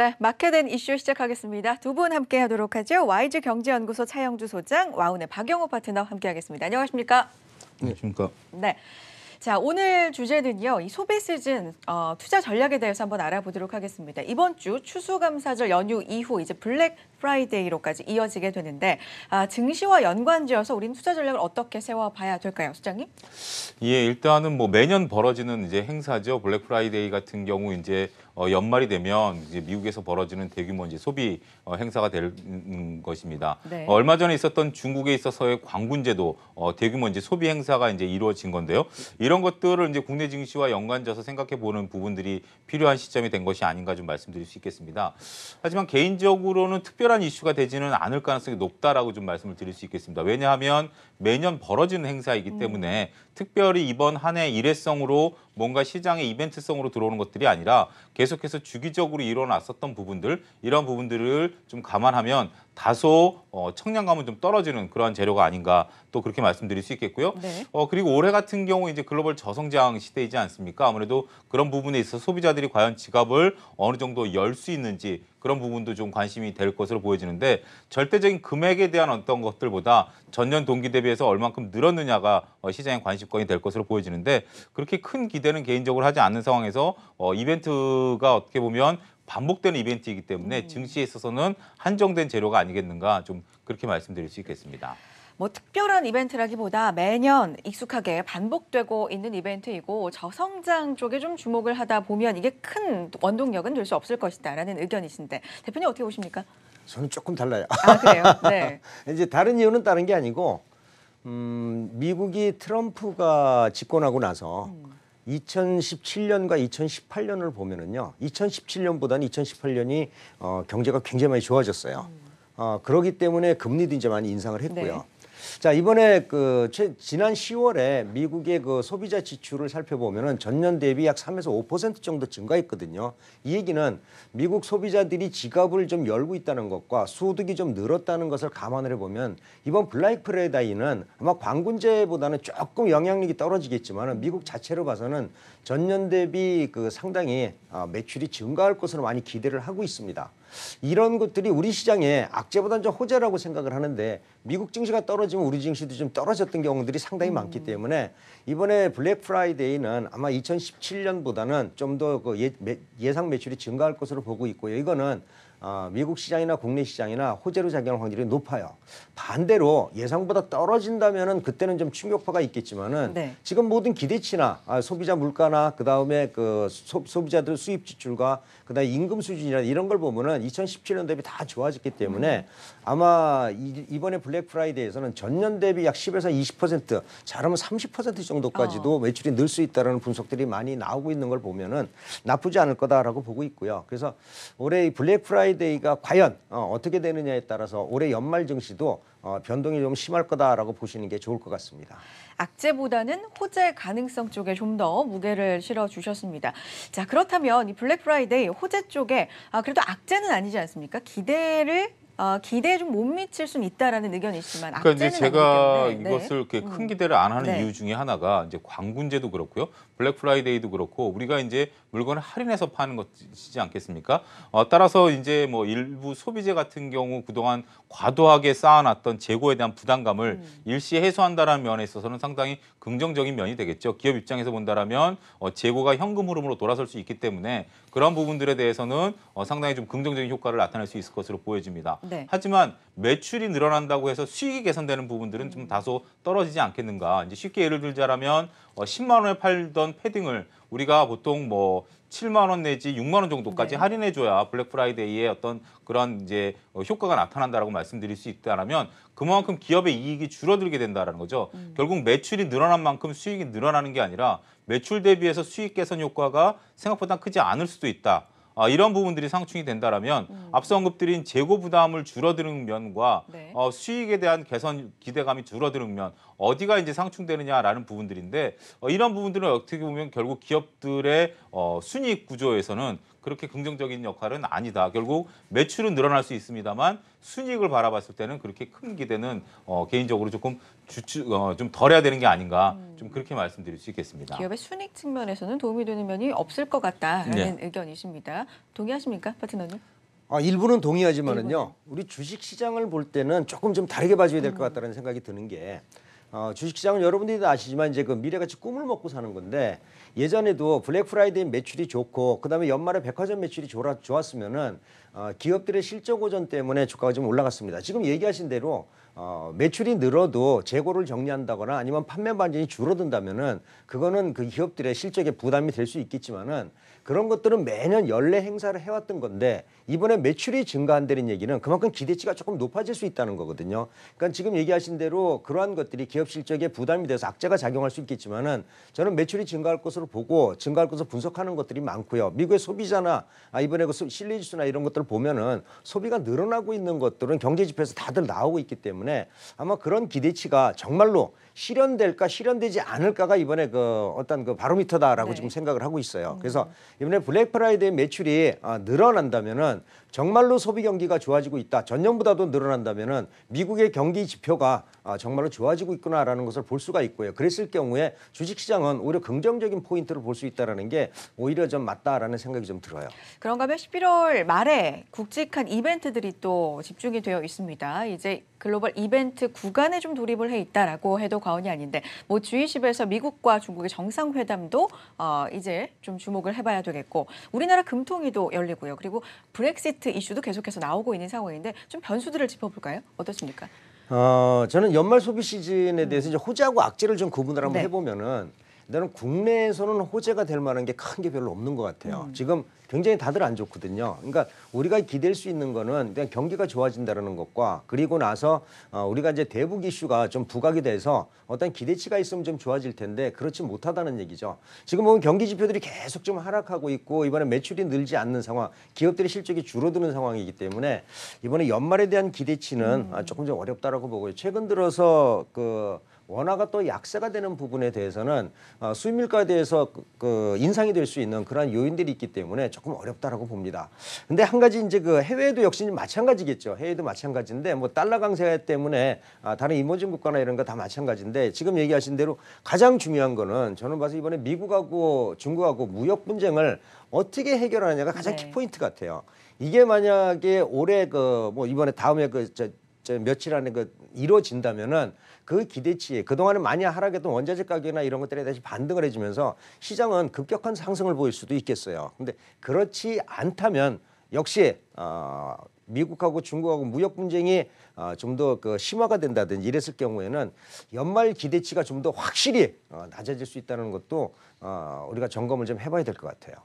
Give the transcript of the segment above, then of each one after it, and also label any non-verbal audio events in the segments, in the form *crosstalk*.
네, 마켓앤 이슈 시작하겠습니다. 두 분 함께 하도록 하죠. YG 경제연구소 차영주 소장, 와우넷의 박영호 파트너 함께 하겠습니다. 안녕하십니까? 안녕하십니까. 네. 자, 오늘 주제는요. 이 소비 시즌 어, 투자 전략에 대해서 한번 알아보도록 하겠습니다. 이번 주 추수감사절 연휴 이후 이제 블랙 프라이데이로까지 이어지게 되는데 아, 증시와 연관지어서 우리는 투자 전략을 어떻게 세워봐야 될까요, 소장님? 예, 일단은 뭐 매년 벌어지는 이제 행사죠. 블랙 프라이데이 같은 경우 이제 어, 연말이 되면 이제 미국에서 벌어지는 대규모 이제 소비 어, 행사가 되는 것입니다. 네. 어, 얼마 전에 있었던 중국에 있어서의 광군제도 어, 대규모 이제 소비 행사가 이제 이루어진 건데요. 이런 것들을 이제 국내 증시와 연관져서 생각해 보는 부분들이 필요한 시점이 된 것이 아닌가 좀 말씀드릴 수 있겠습니다. 하지만 개인적으로는 특별한 이슈가 되지는 않을 가능성이 높다라고 좀 말씀을 드릴 수 있겠습니다. 왜냐하면 매년 벌어지는 행사이기 때문에 특별히 이번 한 해 일회성으로 뭔가 시장의 이벤트성으로 들어오는 것들이 아니라 계속해서 주기적으로 일어났었던 부분들 이런 부분들을 좀 감안하면 다소 어, 청량감은 좀 떨어지는 그러한 재료가 아닌가 또 그렇게 말씀드릴 수 있겠고요. 네. 어 그리고 올해 같은 경우 이제 글로벌 저성장 시대이지 않습니까? 아무래도 그런 부분에 있어서 소비자들이 과연 지갑을 어느 정도 열 수 있는지 그런 부분도 좀 관심이 될 것으로 보여지는데 절대적인 금액에 대한 어떤 것들보다 전년 동기 대비해서 얼만큼 늘었느냐가 어, 시장의 관심권이 될 것으로 보여지는데 그렇게 큰 기대는 개인적으로 하지 않는 상황에서 어, 이벤트가 어떻게 보면 반복되는 이벤트이기 때문에 증시에 있어서는 한정된 재료가 아니겠는가 좀 그렇게 말씀드릴 수 있겠습니다. 뭐 특별한 이벤트라기보다 매년 익숙하게 반복되고 있는 이벤트이고 저성장 쪽에 좀 주목을 하다 보면 이게 큰 원동력은 될 수 없을 것이다라는 의견이신데 대표님 어떻게 보십니까? 저는 조금 달라요. 아 그래요? 네. *laughs* 이제 다른 이유는 다른 게 아니고 음, 미국이 트럼프가 집권하고 나서 2017년과 2018년을 보면은요, 2017년보다는 2018년이 어, 경제가 굉장히 많이 좋아졌어요. 어, 그러기 때문에 금리도 이제 많이 인상을 했고요. 네. 자 이번에 그 최, 지난 10월에 미국의 그 소비자 지출을 살펴보면은 전년 대비 약 3에서 5% 정도 증가했거든요. 이 얘기는 미국 소비자들이 지갑을 좀 열고 있다는 것과 소득이 좀 늘었다는 것을 감안을 해보면 이번 프라이데이는 아마 광군제보다는 조금 영향력이 떨어지겠지만은 미국 자체로 봐서는 전년 대비 그 상당히 아, 매출이 증가할 것으로 많이 기대를 하고 있습니다. 이런 것들이 우리 시장에 악재보다는 좀 호재라고 생각을 하는데 미국 증시가 떨어지면 우리 증시도 좀 떨어졌던 경우들이 상당히 많기 때문에 이번에 블랙 프라이데이는 아마 2017년보다는 좀 더 그 예상 매출이 증가할 것으로 보고 있고요. 이거는 어, 미국 시장이나 국내 시장이나 호재로 작용할 확률이 높아요. 반대로 예상보다 떨어진다면은 그때는 좀 충격파가 있겠지만은 네. 지금 모든 기대치나 아, 소비자 물가나 그 다음에 그 소, 소비자들 수입 지출과 그다음에 임금 수준이나 이런 걸 보면은 2017년 대비 다 좋아졌기 때문에 아마 이, 이번에 블랙 프라이데이에서는 전년 대비 약 10에서 20% 잘하면 30% 정도까지도 매출이 늘 수 있다라는 분석들이 많이 나오고 있는 걸 보면은 나쁘지 않을 거다라고 보고 있고요. 그래서 올해 이 블랙 프라이데이가 과연 어, 어떻게 되느냐에 따라서 올해 연말 증시도 어, 변동이 좀 심할 거다라고 보시는 게 좋을 것 같습니다. 악재보다는 호재 가능성 쪽에 좀 더 무게를 실어 주셨습니다. 자 그렇다면 이 블랙 프라이데이 호재 쪽에 아 그래도 악재는 아니지 않습니까? 기대를 어, 기대에 좀 못 미칠 수는 있다라는 의견이지만 그러니까 이제 제가 이것을 이렇게 큰 음. 기대를 안 하는 네. 이유 중에 하나가 이제 광군제도 그렇고요, 블랙 프라이데이도 그렇고 우리가 이제 물건을 할인해서 파는 것이지 않겠습니까? 어, 따라서 이제 뭐 일부 소비재 같은 경우 그동안 과도하게 쌓아놨던 재고에 대한 부담감을 음. 일시 해소한다라는 면에 있어서는 상당히 긍정적인 면이 되겠죠. 기업 입장에서 본다라면 어, 재고가 현금 흐름으로 돌아설 수 있기 때문에 그런 부분들에 대해서는 어, 상당히 좀 긍정적인 효과를 나타낼 수 있을 것으로 보여집니다. 네. 하지만 매출이 늘어난다고 해서 수익이 개선되는 부분들은 좀 다소 떨어지지 않겠는가. 이제 쉽게 예를 들자면 어, 10만 원에 팔던 패딩을 우리가 보통 뭐 7만 원 내지 6만 원 정도까지 네. 할인해 줘야 블랙 프라이데이에 어떤 그런 이제 어, 효과가 나타난다라고 말씀드릴 수 있다라면 그만큼 기업의 이익이 줄어들게 된다라는 거죠. 결국 매출이 늘어난 만큼 수익이 늘어나는 게 아니라 매출 대비해서 수익 개선 효과가 생각보다 크지 않을 수도 있다. 아, 이런 부분들이 상충이 된다라면 앞서 언급드린 재고 부담을 줄어드는 면과 네. 어, 수익에 대한 개선 기대감이 줄어드는 면 어디가 이제 상충되느냐라는 부분들인데 어, 이런 부분들은 어떻게 보면 결국 기업들의 어, 순이익 구조에서는 그렇게 긍정적인 역할은 아니다. 결국 매출은 늘어날 수 있습니다만 순이익을 바라봤을 때는 그렇게 큰 기대는 어, 개인적으로 조금 주축 어, 좀 덜해야 되는 게 아닌가 좀 그렇게 말씀드릴 수 있겠습니다. 기업의 순익 측면에서는 도움이 되는 면이 없을 것 같다라는 네. 의견이십니다. 동의하십니까, 파트너님? 아, 일부는 동의하지만은요. 우리 주식 시장을 볼 때는 조금 좀 다르게 봐줘야 될 것 같다는 생각이 드는 게 어, 주식 시장은 여러분들이 다 아시지만 이제 그 미래같이 꿈을 먹고 사는 건데 예전에도 블랙 프라이데이 매출이 좋고 그다음에 연말에 백화점 매출이 좋아, 좋았으면은 어, 기업들의 실적 호전 때문에 주가가 좀 올라갔습니다. 지금 얘기하신 대로 어, 매출이 늘어도 재고를 정리한다거나 아니면 판매 반전이 줄어든다면은 그거는 그 기업들의 실적에 부담이 될 수 있겠지만은 그런 것들은 매년 연례 행사를 해왔던 건데 이번에 매출이 증가한다는 얘기는 그만큼 기대치가 조금 높아질 수 있다는 거거든요. 그러니까 지금 얘기하신 대로 그러한 것들이 기업 실적에 부담이 돼서 악재가 작용할 수 있겠지만은 저는 매출이 증가할 것으로 보고 증가할 것으로 분석하는 것들이 많고요. 미국의 소비자나 아, 이번에 그 소- 신뢰지수나 이런 것들을 보면은 소비가 늘어나고 있는 것들은 경제 지표에서 다들 나오고 있기 때문에 아마 그런 기대치가 정말로 실현될까 실현되지 않을까가 이번에 그 어떤 그 바로미터다라고 네. 지금 생각을 하고 있어요. 그래서 이번에 블랙 프라이데이 매출이 아, 늘어난다면은 정말로 소비 경기가 좋아지고 있다. 전년보다도 늘어난다면은 미국의 경기 지표가 아, 정말로 좋아지고 있구나라는 것을 볼 수가 있고요. 그랬을 경우에 주식 시장은 오히려 긍정적인 포인트를 볼 수 있다라는 게 오히려 좀 맞다라는 생각이 좀 들어요. 그런가 하면 11월 말에 굵직한 이벤트들이 또 집중이 되어 있습니다. 이제 글로벌 이벤트 구간에 좀 돌입을 해 있다라고 해도 과언이 아닌데 뭐 G20에서 미국과 중국의 정상회담도 어, 이제 좀 주목을 해봐야 되겠고 우리나라 금통위도 열리고요. 그리고 브렉시트 이슈도 계속해서 나오고 있는 상황인데 좀 변수들을 짚어볼까요? 어떻습니까? 어, 저는 연말 소비 시즌에 대해서 이제 호재하고 악재를 좀 구분을 한번 네. 해보면은 나는 국내에서는 호재가 될 만한 게 큰 게 별로 없는 것 같아요. 지금 굉장히 다들 안 좋거든요. 그러니까 우리가 기댈 수 있는 거는 그냥 경기가 좋아진다라는 것과 그리고 나서 어, 우리가 이제 대북 이슈가 좀 부각이 돼서 어떤 기대치가 있으면 좀 좋아질 텐데 그렇지 못하다는 얘기죠. 지금 보면 경기 지표들이 계속 좀 하락하고 있고 이번에 매출이 늘지 않는 상황, 기업들의 실적이 줄어드는 상황이기 때문에 이번에 연말에 대한 기대치는 아, 조금 좀 어렵다라고 보고요. 최근 들어서 그 원화가 또 약세가 되는 부분에 대해서는 어, 수입 물가에 대해서 그, 그 인상이 될 수 있는 그러한 요인들이 있기 때문에 조금 어렵다라고 봅니다. 근데 한 가지 이제 그 해외도 역시 마찬가지겠죠. 해외도 마찬가지인데 뭐 달러 강세 때문에 아, 다른 이모진 국가나 이런 거 다 마찬가지인데 지금 얘기하신 대로 가장 중요한 거는 저는 봐서 이번에 미국하고 중국하고 무역 분쟁을 어떻게 해결하느냐가 가장 네. 키포인트 같아요. 이게 만약에 올해 그 뭐 이번에 다음에 그저 저 며칠 안에 그 이루어진다면은 그 기대치에 그동안에 많이 하락했던 원자재 가격이나 이런 것들에 다시 반등을 해주면서 시장은 급격한 상승을 보일 수도 있겠어요. 근데 그렇지 않다면 역시 어, 미국하고 중국하고 무역 분쟁이 어, 좀더 그 심화가 된다든지 이랬을 경우에는 연말 기대치가 좀 더 확실히 어, 낮아질 수 있다는 것도 어, 우리가 점검을 좀 해봐야 될 것 같아요.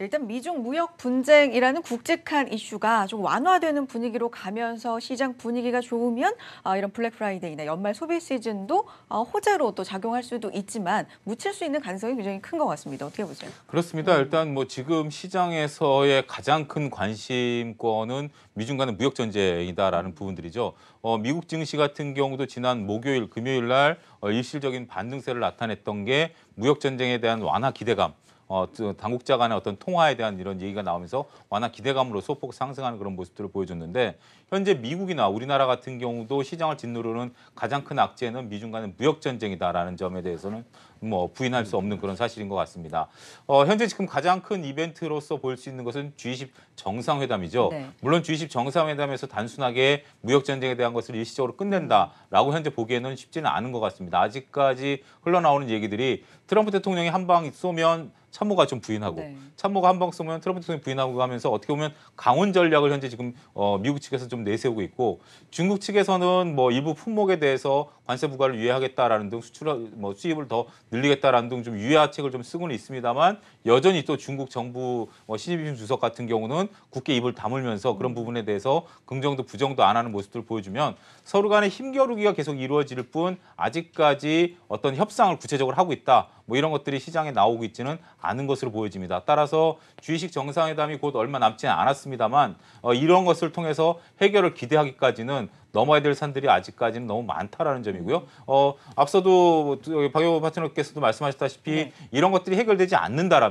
일단 미중 무역 분쟁이라는 굵직한 이슈가 좀 완화되는 분위기로 가면서 시장 분위기가 좋으면 어, 이런 블랙 프라이데이나 연말 소비 시즌도 어, 호재로 또 작용할 수도 있지만 묻힐 수 있는 가능성이 굉장히 큰 것 같습니다. 어떻게 보세요? 그렇습니다. 일단 뭐 지금 시장에서의 가장 큰 관심권은 미중 간의 무역 전쟁이다라는 부분들이죠. 어, 미국 증시 같은 경우도 지난 목요일, 금요일 날 어, 일시적인 반등세를 나타냈던 게 무역 전쟁에 대한 완화 기대감. 어, 또 당국자 간의 어떤 통화에 대한 이런 얘기가 나오면서 완화 기대감으로 소폭 상승하는 그런 모습들을 보여줬는데 현재 미국이나 우리나라 같은 경우도 시장을 짓누르는 가장 큰 악재는 미중 간의 무역 전쟁이다라는 점에 대해서는 뭐 부인할 수 없는 그런 사실인 것 같습니다. 어, 현재 지금 가장 큰 이벤트로서 볼 수 있는 것은 G20 정상회담이죠. 네. 물론 G20 정상회담에서 단순하게 무역 전쟁에 대한 것을 일시적으로 끝낸다라고 현재 보기에는 쉽지는 않은 것 같습니다. 아직까지 흘러나오는 얘기들이 트럼프 대통령이 한 방 쏘면 참모가 좀 부인하고 네. 참모가 한 방 쏘면 트럼프 대통령이 부인하고 하면서 어떻게 보면 강원 전략을 현재 지금 어, 미국 측에서 좀 내세우고 있고 중국 측에서는 뭐 일부 품목에 대해서 관세 부과를 유예하겠다라는 등 수출 뭐 수입을 더 늘리겠다라는 등 좀 유예책을 좀 쓰고는 있습니다만 여전히 또 중국 정부 뭐 시진핑 주석 같은 경우는 굳게 입을 다물면서 그런 부분에 대해서 긍정도 부정도 안 하는 모습들을 보여주면 서로 간의 힘겨루기가 계속 이루어질 뿐 아직까지 어떤 협상을 구체적으로 하고 있다. 뭐 이런 것들이 시장에 나오고 있지는 않은 것으로 보여집니다. 따라서 주의식 정상회담이 곧 얼마 남지는 않았습니다만 어, 이런 것을 통해서 해결을 기대하기까지는 넘어야 될 산들이 아직까지는 너무 많다라는 점이고요. 어, 앞서도 박영호 파트너께서도 말씀하셨다시피 네. 이런 것들이 해결되지 않는다라면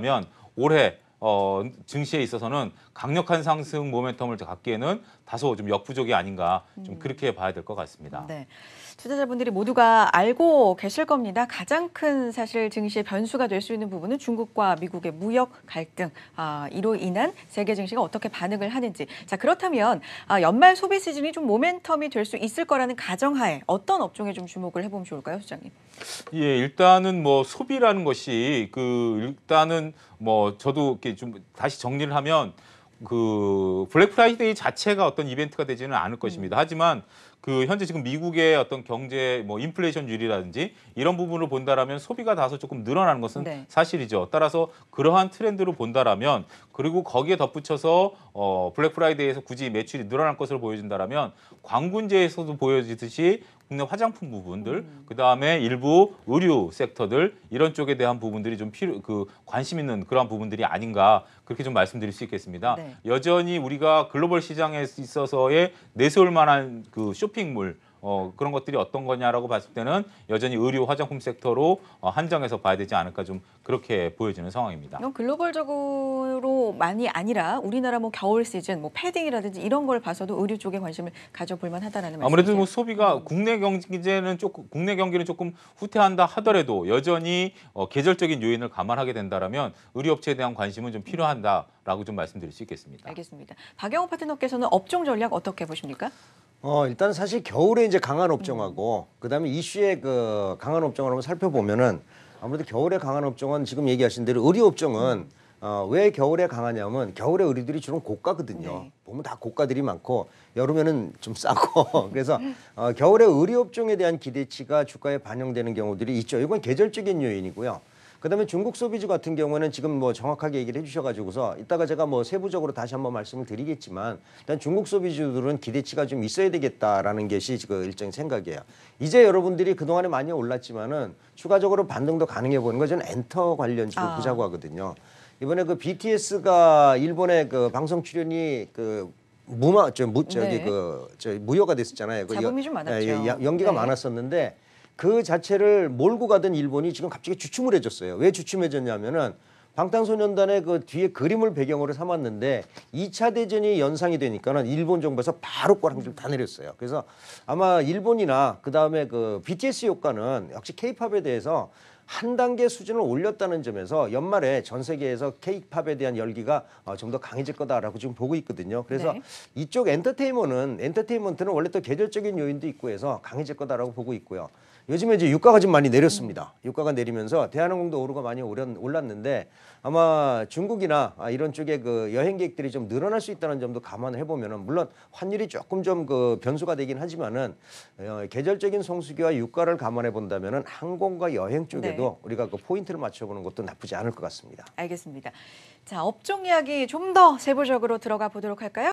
올해 어, 증시에 있어서는 강력한 상승 모멘텀을 갖기에는 다소 좀 역부족이 아닌가 좀 그렇게 봐야 될 것 같습니다. 네. 투자자분들이 모두가 알고 계실 겁니다. 가장 큰 사실 증시의 변수가 될 수 있는 부분은 중국과 미국의 무역 갈등 아, 이로 인한 세계 증시가 어떻게 반응을 하는지. 자 그렇다면 아, 연말 소비 시즌이 좀 모멘텀이 될 수 있을 거라는 가정하에 어떤 업종에 좀 주목을 해보면 좋을까요, 소장님? 예, 일단은 뭐 소비라는 것이 그 일단은 뭐 저도 이렇게 좀 다시 정리를 하면 그 블랙 프라이데이 자체가 어떤 이벤트가 되지는 않을 것입니다. 하지만 그 현재 지금 미국의 어떤 경제 뭐 인플레이션율이라든지 이런 부분을 본다라면 소비가 다소 조금 늘어나는 것은 네. 사실이죠. 따라서 그러한 트렌드를 본다라면 그리고 거기에 덧붙여서 어 블랙 프라이데이에서 굳이 매출이 늘어날 것을 보여준다라면 광군제에서도 보여지듯이 국내 화장품 부분들 그다음에 일부 의류 섹터들 이런 쪽에 대한 부분들이 좀 필요 그 관심 있는 그러한 부분들이 아닌가 그렇게 좀 말씀드릴 수 있겠습니다. 네. 여전히 우리가 글로벌 시장에 있어서의 내세울 만한 그 쇼핑몰 어, 그런 것들이 어떤 거냐라고 봤을 때는 여전히 의류 화장품 섹터로 어, 한정해서 봐야 되지 않을까 좀 그렇게 보여지는 상황입니다. 글로벌적으로만이 아니라 우리나라 뭐 겨울 시즌, 뭐 패딩이라든지 이런 걸 봐서도 의류 쪽에 관심을 가져볼 만하다라는 말씀이죠. 아무래도 뭐 소비가 국내 경제는 조금 국내 경기는 조금 후퇴한다 하더라도 여전히 어, 계절적인 요인을 감안하게 된다라면 의류 업체에 대한 관심은 좀 필요한다라고 좀 말씀드릴 수 있겠습니다. 알겠습니다. 박영호 파트너께서는 업종 전략 어떻게 보십니까? 어, 일단 사실 겨울에 이제 강한 업종하고 그다음에 이슈의 그 강한 업종을 한번 살펴보면은 아무래도 겨울에 강한 업종은 지금 얘기하신 대로 의류 업종은 어, 왜 겨울에 강하냐면 겨울에 의류들이 주로 고가거든요. 네. 보면 다 고가들이 많고 여름에는 좀 싸고 *laughs* 그래서 어, 겨울에 의류 업종에 대한 기대치가 주가에 반영되는 경우들이 있죠. 이건 계절적인 요인이고요. 그다음에 중국 소비주 같은 경우는 지금 뭐 정확하게 얘기를 해주셔가지고서 이따가 제가 뭐 세부적으로 다시 한번 말씀을 드리겠지만 일단 중국 소비주들은 기대치가 좀 있어야 되겠다라는 것이 그 일정의 생각이에요. 이제 여러분들이 그 동안에 많이 올랐지만은 추가적으로 반등도 가능해 보는 거 저는 엔터 관련주로 아. 보자고 하거든요. 이번에 그 BTS가 일본의 그 방송 출연이 그 무마 저 무 저기 네. 그저 무효가 됐었잖아요. 그 잡음이 좀 많았죠. 예, 예, 연기가 네. 많았었는데 그 자체를 몰고 가던 일본이 지금 갑자기 주춤을해졌어요. 왜 주춤해졌냐면은 방탄소년단의 그 뒤에 그림을 배경으로 삼았는데 2차 대전이 연상이 되니까는 일본 정부에서 바로 꼬랑지를 다 내렸어요. 그래서 아마 일본이나 그 다음에 그 BTS 효과는 역시 K-팝에 대해서 한 단계 수준을 올렸다는 점에서 연말에 전 세계에서 K-팝에 대한 열기가 어, 좀더 강해질 거다라고 지금 보고 있거든요. 그래서 네. 이쪽 엔터테인먼트는 엔터테인먼트는 원래 또 계절적인 요인도 있고 해서 강해질 거다라고 보고 있고요. 요즘에 이제 유가가 좀 많이 내렸습니다. 유가가 내리면서 대한항공도 오르가 많이 올랐는데 아마 중국이나 아, 이런 쪽에 그 여행객들이 좀 늘어날 수 있다는 점도 감안을 해보면은 물론 환율이 조금 좀 그 변수가 되긴 하지만은 어, 계절적인 성수기와 유가를 감안해 본다면은 항공과 여행 쪽에도 우리가 그 포인트를 맞춰보는 것도 나쁘지 않을 것 같습니다. 알겠습니다. 자, 업종 이야기 좀 더 세부적으로 들어가 보도록 할까요?